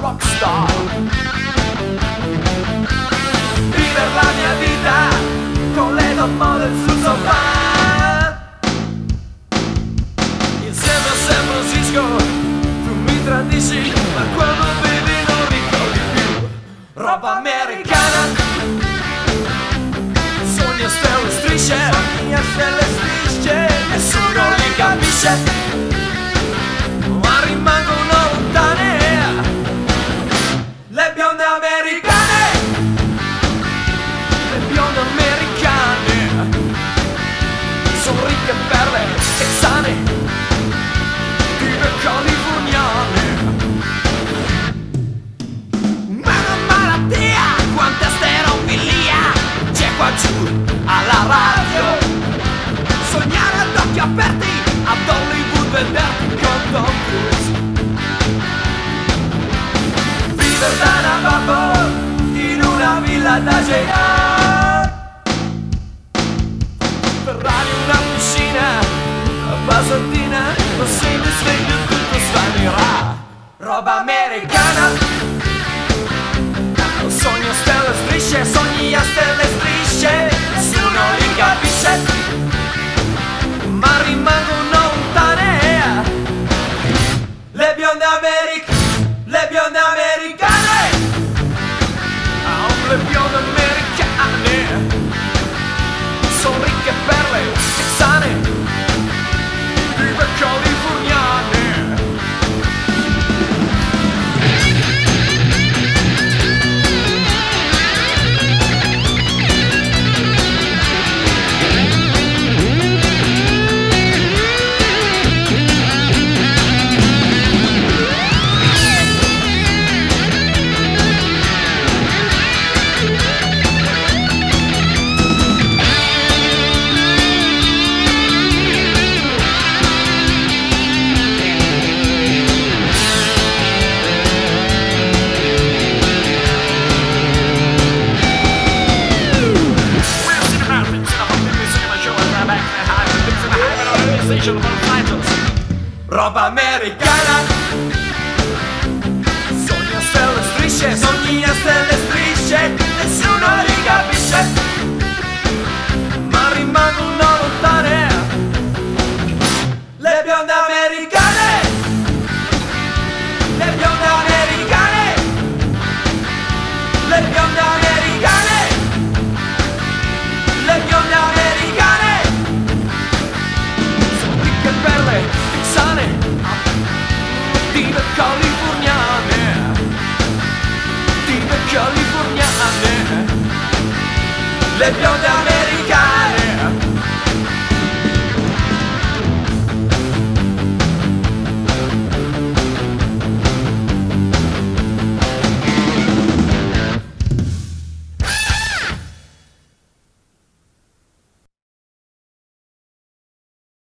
rockstar. Vivere la mia vita con le domande sul sofà. Insieme a San Francisco tu mi tradisci Ma quando bevi non ricordi più. Roba americana. Sogni a stelle strisce. Sogni a stelle strisce. Nessuno li capisce occhi aperti ad Hollywood vederti con Tom Cruise Vivere da bubble in una villa da J.R. Ferrari una piscina a Pasadena ma se mi sveglio tutto svanirà. Roba americana Roba americana. Sogni a Californiane Le piante